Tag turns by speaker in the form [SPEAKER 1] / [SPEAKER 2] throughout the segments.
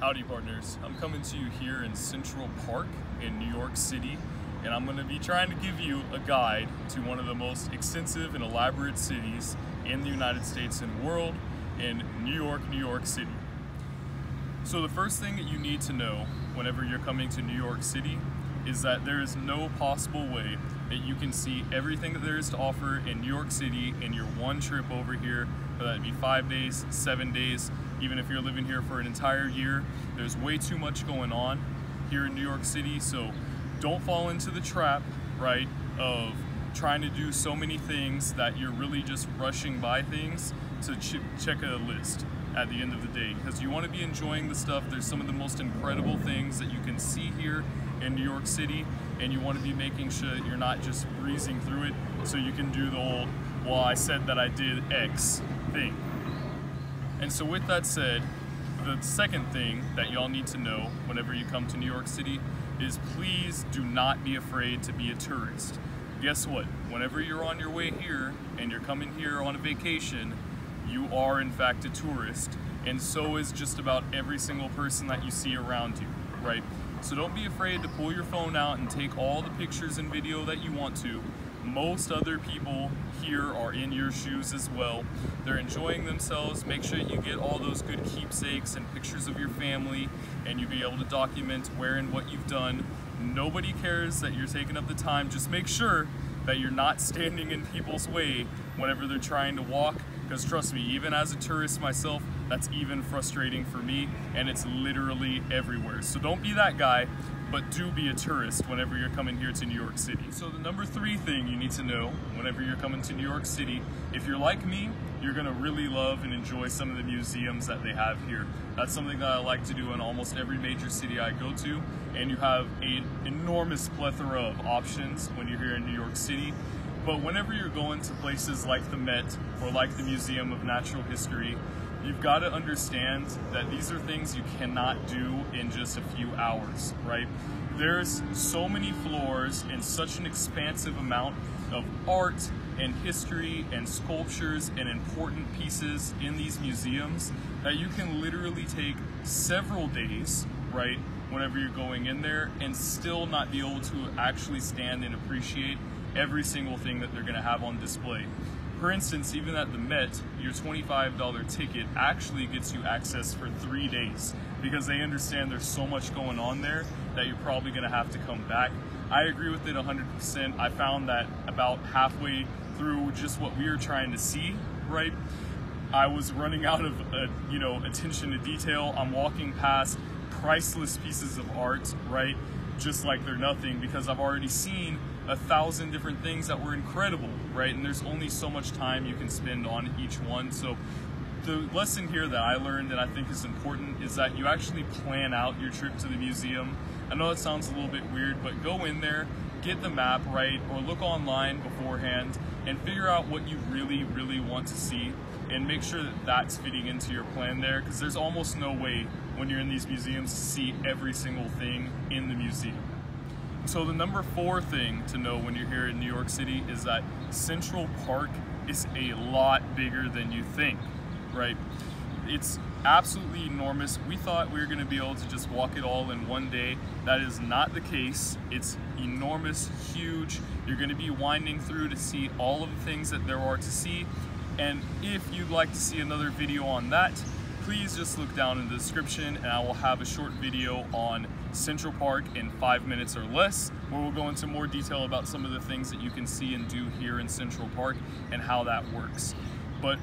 [SPEAKER 1] Howdy partners, I'm coming to you here in Central Park in New York City and I'm going to be trying to give you a guide to one of the most extensive and elaborate cities in the United States and world in New York, New York City. So the first thing that you need to know whenever you're coming to New York City is that there is no possible way that you can see everything that there is to offer in New York City in your one trip over here, whether that be five days, seven days, even if you're living here for an entire year. There's way too much going on here in New York City, so don't fall into the trap, right, of trying to do so many things that you're really just rushing by things to ch check a list at the end of the day because you want to be enjoying the stuff. There's some of the most incredible things that you can see here in New York City and you want to be making sure that you're not just breezing through it so you can do the old, well, I said that I did X thing. And so with that said, the second thing that y'all need to know whenever you come to New York City is please do not be afraid to be a tourist. Guess what? Whenever you're on your way here and you're coming here on a vacation, you are in fact a tourist and so is just about every single person that you see around you, right? So don't be afraid to pull your phone out and take all the pictures and video that you want to most other people here are in your shoes as well. They're enjoying themselves. Make sure you get all those good keepsakes and pictures of your family and you'll be able to document where and what you've done. Nobody cares that you're taking up the time. Just make sure that you're not standing in people's way whenever they're trying to walk because trust me, even as a tourist myself, that's even frustrating for me and it's literally everywhere. So don't be that guy but do be a tourist whenever you're coming here to New York City. So the number three thing you need to know whenever you're coming to New York City, if you're like me, you're gonna really love and enjoy some of the museums that they have here. That's something that I like to do in almost every major city I go to, and you have an enormous plethora of options when you're here in New York City. But whenever you're going to places like the Met or like the Museum of Natural History, you've got to understand that these are things you cannot do in just a few hours, right? There's so many floors and such an expansive amount of art and history and sculptures and important pieces in these museums that you can literally take several days, right, whenever you're going in there and still not be able to actually stand and appreciate every single thing that they're going to have on display. For instance, even at the Met, your $25 ticket actually gets you access for three days because they understand there's so much going on there that you're probably gonna have to come back. I agree with it 100%. I found that about halfway through just what we were trying to see, right? I was running out of, uh, you know, attention to detail. I'm walking past priceless pieces of art, right? Just like they're nothing because I've already seen a thousand different things that were incredible, right? And there's only so much time you can spend on each one. So the lesson here that I learned and I think is important is that you actually plan out your trip to the museum. I know it sounds a little bit weird, but go in there, get the map right, or look online beforehand and figure out what you really, really want to see and make sure that that's fitting into your plan there because there's almost no way when you're in these museums to see every single thing in the museum. So the number four thing to know when you're here in New York City is that Central Park is a lot bigger than you think, right? It's absolutely enormous. We thought we were gonna be able to just walk it all in one day. That is not the case. It's enormous, huge. You're gonna be winding through to see all of the things that there are to see. And if you'd like to see another video on that, please just look down in the description and I will have a short video on Central Park in five minutes or less, where we'll go into more detail about some of the things that you can see and do here in Central Park and how that works. But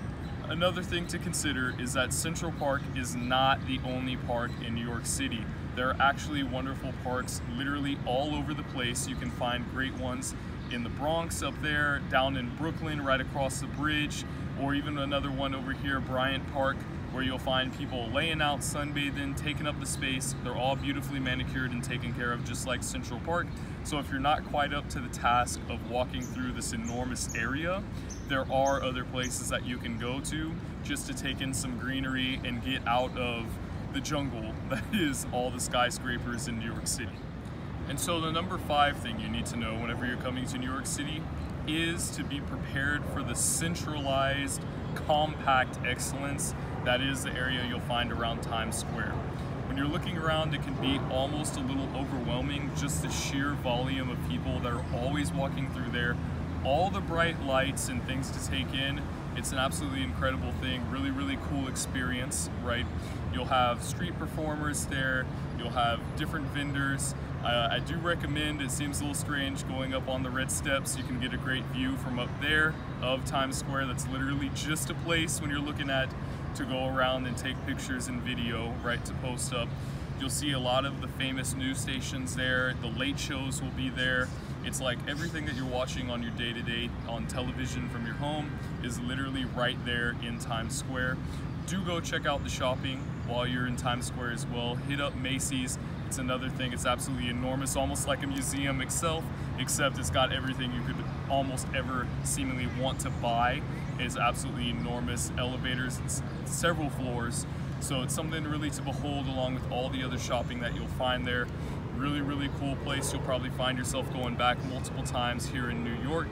[SPEAKER 1] another thing to consider is that Central Park is not the only park in New York City. There are actually wonderful parks literally all over the place. You can find great ones in the Bronx up there, down in Brooklyn, right across the bridge, or even another one over here, Bryant Park, where you'll find people laying out, sunbathing, taking up the space. They're all beautifully manicured and taken care of just like Central Park. So if you're not quite up to the task of walking through this enormous area, there are other places that you can go to just to take in some greenery and get out of the jungle that is all the skyscrapers in New York City. And so the number five thing you need to know whenever you're coming to New York City is to be prepared for the centralized, compact excellence that is the area you'll find around Times Square. when you're looking around, it can be almost a little overwhelming, just the sheer volume of people that are always walking through there, all the bright lights and things to take in. It's an absolutely incredible thing, really, really cool experience, right? You'll have street performers there, you'll have different vendors. Uh, I do recommend, it seems a little strange, going up on the red steps. You can get a great view from up there of Times Square. That's literally just a place when you're looking at to go around and take pictures and video, right, to post up. You'll see a lot of the famous news stations there. The late shows will be there. It's like everything that you're watching on your day-to-day -day on television from your home is literally right there in Times Square. Do go check out the shopping while you're in Times Square as well. Hit up Macy's. It's another thing. It's absolutely enormous, almost like a museum itself, except it's got everything you could almost ever seemingly want to buy. It's absolutely enormous. Elevators, several floors. So it's something really to behold along with all the other shopping that you'll find there. Really, really cool place. You'll probably find yourself going back multiple times here in New York,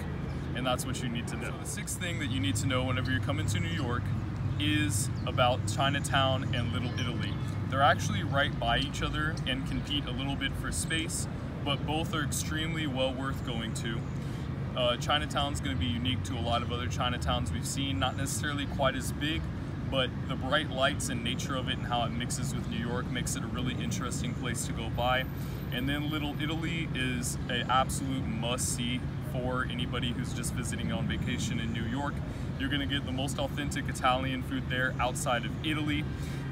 [SPEAKER 1] and that's what you need to know. So the sixth thing that you need to know whenever you're coming to New York is about Chinatown and Little Italy. They're actually right by each other and compete a little bit for space, but both are extremely well worth going to. Uh, Chinatown's going to be unique to a lot of other Chinatowns we've seen, not necessarily quite as big, but the bright lights and nature of it and how it mixes with New York makes it a really interesting place to go by. And then Little Italy is an absolute must-see for anybody who's just visiting on vacation in New York. You're gonna get the most authentic Italian food there outside of Italy.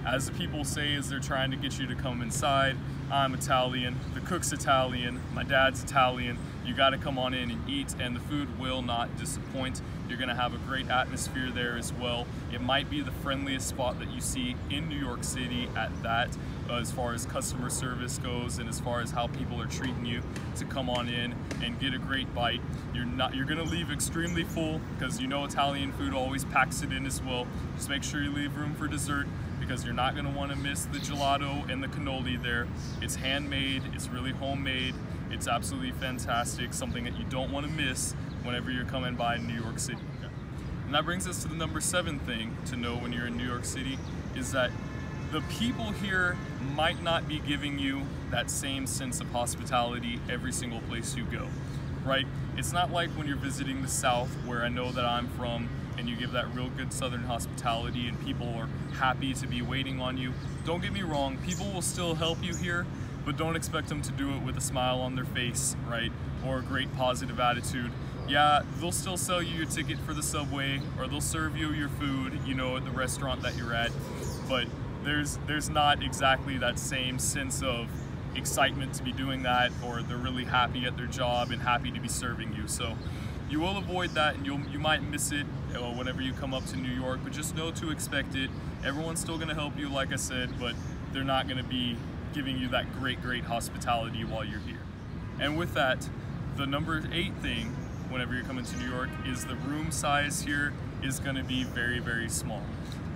[SPEAKER 1] As the people say as they're trying to get you to come inside, I'm Italian, the cook's Italian, my dad's Italian, you gotta come on in and eat and the food will not disappoint. You're gonna have a great atmosphere there as well. It might be the friendliest spot that you see in New York City at that uh, as far as customer service goes and as far as how people are treating you to come on in and get a great bite. You're not you're gonna leave extremely full because you know Italian food always packs it in as well. Just make sure you leave room for dessert because you're not gonna wanna miss the gelato and the cannoli there. It's handmade, it's really homemade, it's absolutely fantastic, something that you don't wanna miss whenever you're coming by New York City. And that brings us to the number seven thing to know when you're in New York City is that the people here might not be giving you that same sense of hospitality every single place you go, right? It's not like when you're visiting the South, where I know that I'm from, and you give that real good Southern hospitality and people are happy to be waiting on you. Don't get me wrong, people will still help you here, but don't expect them to do it with a smile on their face, right? Or a great positive attitude. Yeah, they'll still sell you your ticket for the subway, or they'll serve you your food, you know, at the restaurant that you're at, but there's there's not exactly that same sense of excitement to be doing that or they're really happy at their job and happy to be serving you so you will avoid that and you'll you might miss it whenever you come up to New York but just know to expect it everyone's still to help you like I said but they're not to be giving you that great great hospitality while you're here and with that the number eight thing whenever you're coming to New York is the room size here is going to be very very small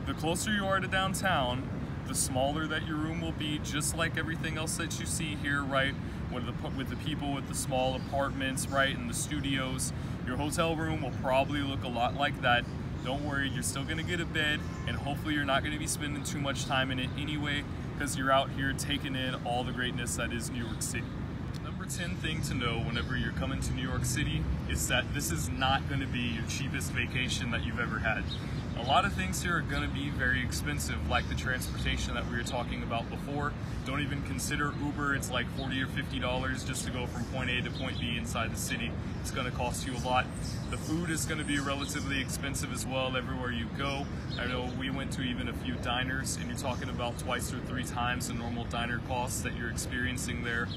[SPEAKER 1] the closer you are to downtown the smaller that your room will be, just like everything else that you see here, right? With the, with the people with the small apartments, right, and the studios. Your hotel room will probably look a lot like that. Don't worry, you're still gonna get a bed, and hopefully you're not gonna be spending too much time in it anyway, because you're out here taking in all the greatness that is New York City. Number 10 thing to know whenever you're coming to New York City is that this is not gonna be your cheapest vacation that you've ever had. A lot of things here are going to be very expensive, like the transportation that we were talking about before. Don't even consider Uber. It's like 40 or $50 just to go from point A to point B inside the city. It's going to cost you a lot. The food is going to be relatively expensive as well everywhere you go. I know we went to even a few diners and you're talking about twice or three times the normal diner costs that you're experiencing there.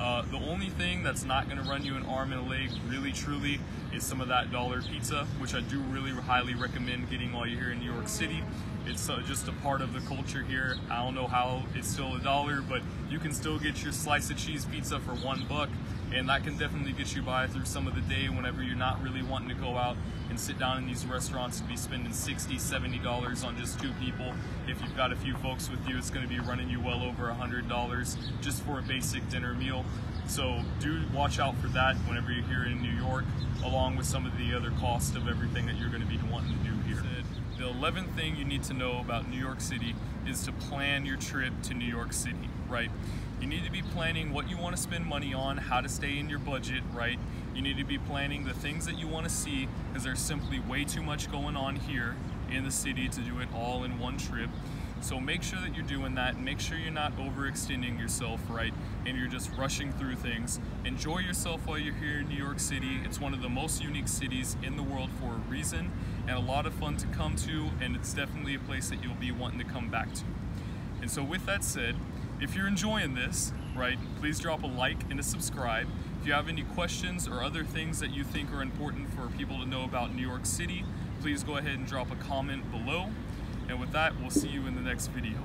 [SPEAKER 1] Uh, the only thing that's not going to run you an arm and a leg, really truly, is some of that dollar pizza, which I do really highly recommend getting while you're here in New York City. It's uh, just a part of the culture here. I don't know how it's still a dollar, but you can still get your slice of cheese pizza for one buck and that can definitely get you by through some of the day whenever you're not really wanting to go out and sit down in these restaurants and be spending 60 70 dollars on just two people. If you've got a few folks with you it's going to be running you well over a hundred dollars just for a basic dinner meal. So do watch out for that whenever you're here in New York along with some of the other cost of everything that you're going to be wanting to do here. The 11th thing you need to know about New York City is to plan your trip to New York City, right? You need to be planning what you want to spend money on, how to stay in your budget, right? You need to be planning the things that you want to see because there's simply way too much going on here in the city to do it all in one trip. So make sure that you're doing that make sure you're not overextending yourself, right? And you're just rushing through things. Enjoy yourself while you're here in New York City. It's one of the most unique cities in the world for a reason and a lot of fun to come to and it's definitely a place that you'll be wanting to come back to. And so with that said, if you're enjoying this, right, please drop a like and a subscribe. If you have any questions or other things that you think are important for people to know about New York City, please go ahead and drop a comment below. And with that, we'll see you in the next video.